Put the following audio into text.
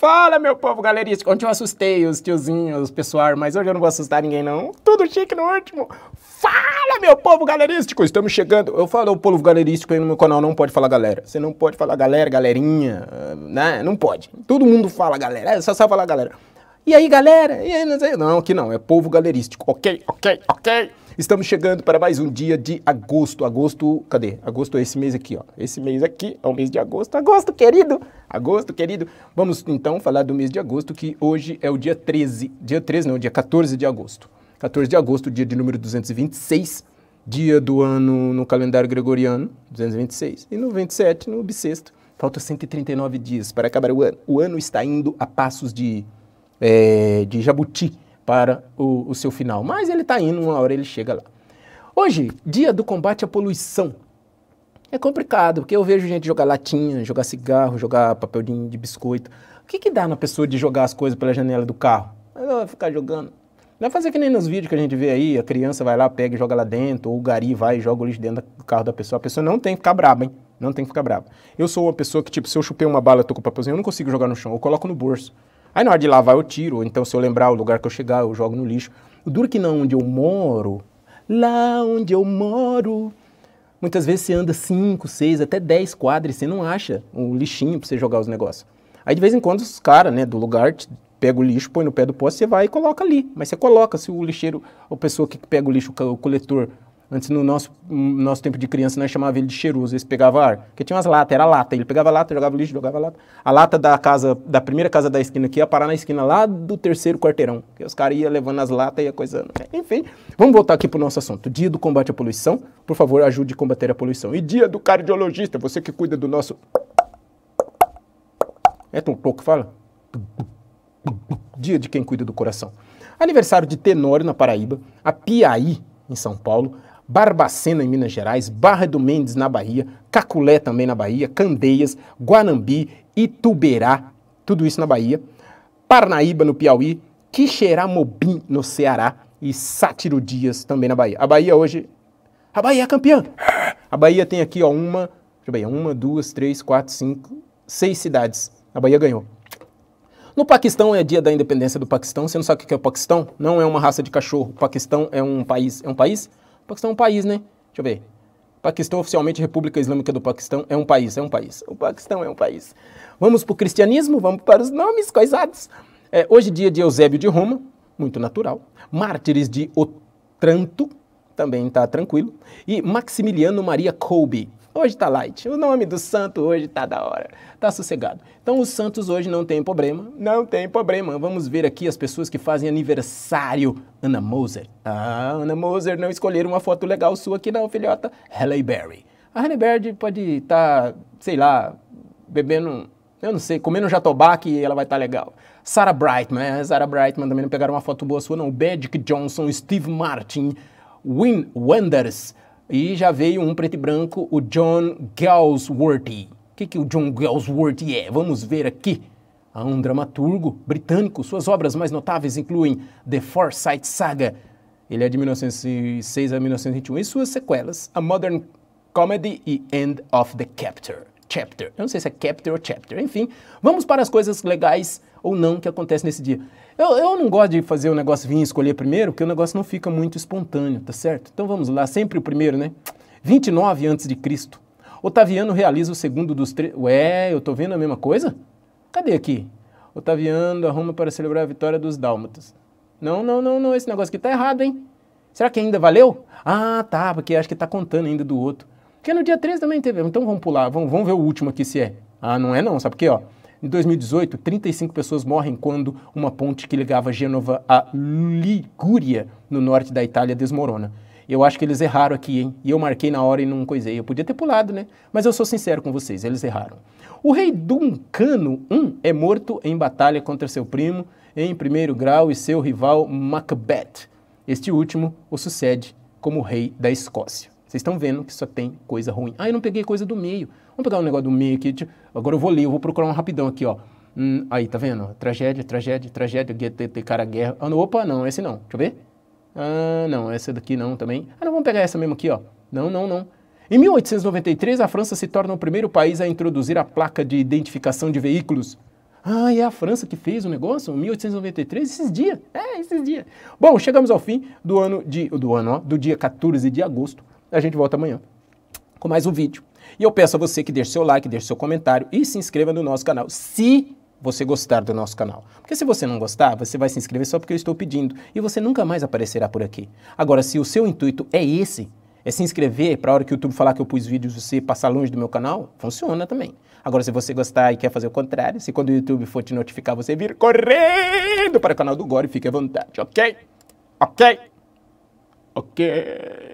Fala, meu povo galerístico. Ontem eu assustei os tiozinhos, os pessoal, mas hoje eu não vou assustar ninguém, não. Tudo chique no último. Fala, meu povo galerístico. Estamos chegando. Eu falo o povo galerístico aí no meu canal, não pode falar galera. Você não pode falar galera, galerinha, né? Não pode. Todo mundo fala galera, é só só falar galera. E aí, galera? E aí, não, sei. não, aqui não, é povo galerístico. Ok, ok, ok. Estamos chegando para mais um dia de agosto. Agosto, cadê? Agosto é esse mês aqui, ó. Esse mês aqui é o mês de agosto. Agosto, querido! Agosto, querido. Vamos então falar do mês de agosto, que hoje é o dia 13. Dia 13, não, dia 14 de agosto. 14 de agosto, dia de número 226. Dia do ano no calendário gregoriano, 226. E no 27, no bissexto. Falta 139 dias para acabar o ano. O ano está indo a passos de, é, de jabuti para o, o seu final. Mas ele está indo, uma hora ele chega lá. Hoje, dia do combate à poluição. É complicado, porque eu vejo gente jogar latinha, jogar cigarro, jogar papel de, de biscoito. O que, que dá na pessoa de jogar as coisas pela janela do carro? Ela vai ficar jogando. Não é fazer que nem nos vídeos que a gente vê aí, a criança vai lá, pega e joga lá dentro, ou o gari vai e joga o lixo dentro do carro da pessoa. A pessoa não tem que ficar braba, hein? Não tem que ficar braba. Eu sou uma pessoa que, tipo, se eu chupei uma bala, eu tô com o papelzinho, eu não consigo jogar no chão, eu coloco no bolso. Aí na hora de lavar eu tiro, ou então se eu lembrar o lugar que eu chegar, eu jogo no lixo. O duro que não onde eu moro, lá onde eu moro, muitas vezes você anda 5, 6, até 10 quadras e você não acha um lixinho para você jogar os negócios. Aí de vez em quando os caras, né, do lugar pega o lixo, põe no pé do poste, você vai e coloca ali. Mas você coloca, se o lixeiro, a pessoa que pega o lixo, o coletor, Antes, no nosso, nosso tempo de criança, nós chamava ele de cheiroso. Eles pegavam ar, porque tinha umas latas, era lata. Ele pegava lata, jogava lixo, jogava lata. A lata da casa, da primeira casa da esquina aqui ia parar na esquina lá do terceiro quarteirão. Que os caras iam levando as latas e ia coisando. Enfim, vamos voltar aqui para o nosso assunto. Dia do combate à poluição. Por favor, ajude a combater a poluição. E dia do cardiologista, você que cuida do nosso... É tão pouco fala? Dia de quem cuida do coração. Aniversário de Tenório, na Paraíba. A Piaí, em São Paulo. Barbacena, em Minas Gerais, Barra do Mendes, na Bahia, Caculé, também na Bahia, Candeias, Guanambi, Ituberá, tudo isso na Bahia, Parnaíba, no Piauí, Quixeramobim, no Ceará e Sátiro Dias, também na Bahia. A Bahia hoje... A Bahia é campeã! A Bahia tem aqui, ó, uma... Deixa eu ver, uma, duas, três, quatro, cinco, seis cidades. A Bahia ganhou. No Paquistão é dia da independência do Paquistão. Você não sabe o que é o Paquistão? Não é uma raça de cachorro. O Paquistão é um país. É um país? Paquistão é um país, né? Deixa eu ver. Paquistão, oficialmente, República Islâmica do Paquistão, é um país, é um país. O Paquistão é um país. Vamos para o cristianismo, vamos para os nomes coisados. É, hoje, dia de Eusébio de Roma, muito natural. Mártires de Otranto, também está tranquilo. E Maximiliano Maria Kolbe, Hoje tá light. O nome do santo hoje tá da hora. Tá sossegado. Então os santos hoje não tem problema. Não tem problema. Vamos ver aqui as pessoas que fazem aniversário. Ana Moser. Ah, Ana Moser não escolheram uma foto legal sua aqui não, filhota. Halle Berry. A Halle Berry pode estar, tá, sei lá, bebendo, eu não sei, comendo jatobá que ela vai estar tá legal. Sarah Brightman, é, Sarah Brightman também não pegaram uma foto boa sua não. Magic Johnson, Steve Martin, Win Wenders, e já veio um preto e branco, o John Galsworthy. O que, que o John Galsworthy é? Vamos ver aqui. Há um dramaturgo britânico. Suas obras mais notáveis incluem The Forsyte Saga, ele é de 1906 a 1921, e suas sequelas, A Modern Comedy e End of the Captor. Chapter. Eu não sei se é Captor ou Chapter. Enfim, vamos para as coisas legais ou não que acontecem nesse dia. Eu, eu não gosto de fazer o negócio vir escolher primeiro, porque o negócio não fica muito espontâneo, tá certo? Então vamos lá, sempre o primeiro, né? 29 a.C. Otaviano realiza o segundo dos três. Ué, eu tô vendo a mesma coisa? Cadê aqui? Otaviano a Roma para celebrar a vitória dos dálmatas. Não, não, não, não, esse negócio aqui tá errado, hein? Será que ainda valeu? Ah, tá, porque acho que tá contando ainda do outro. Porque no dia 13 também teve. Então vamos pular, vamos, vamos ver o último aqui se é. Ah, não é não, sabe por quê, ó? Em 2018, 35 pessoas morrem quando uma ponte que ligava Gênova a Ligúria, no norte da Itália, desmorona. Eu acho que eles erraram aqui, hein? E eu marquei na hora e não coisei. Eu podia ter pulado, né? Mas eu sou sincero com vocês, eles erraram. O rei Duncano I é morto em batalha contra seu primo em primeiro grau e seu rival Macbeth. Este último o sucede como rei da Escócia. Vocês estão vendo que só tem coisa ruim. Ah, eu não peguei coisa do meio. Vamos pegar um negócio do meio aqui. Agora eu vou ler, eu vou procurar um rapidão aqui, ó. Hum, aí, tá vendo? Tragédia, tragédia, tragédia, de cara guerra. Ah, não, opa, não, esse não. Deixa eu ver. Ah, não, essa daqui não também. Ah, não, vamos pegar essa mesmo aqui, ó. Não, não, não. Em 1893, a França se torna o primeiro país a introduzir a placa de identificação de veículos. Ah, é a França que fez o negócio? 1893, esses dias. É, esses dias. Bom, chegamos ao fim do ano de do ano, ó, do dia 14 de agosto. A gente volta amanhã com mais um vídeo. E eu peço a você que deixe seu like, deixe seu comentário e se inscreva no nosso canal, se você gostar do nosso canal. Porque se você não gostar, você vai se inscrever só porque eu estou pedindo e você nunca mais aparecerá por aqui. Agora, se o seu intuito é esse, é se inscrever para a hora que o YouTube falar que eu pus vídeos você passar longe do meu canal, funciona também. Agora, se você gostar e quer fazer o contrário, se quando o YouTube for te notificar, você vir correndo para o canal do Gore, fique à vontade, ok? Ok? Ok.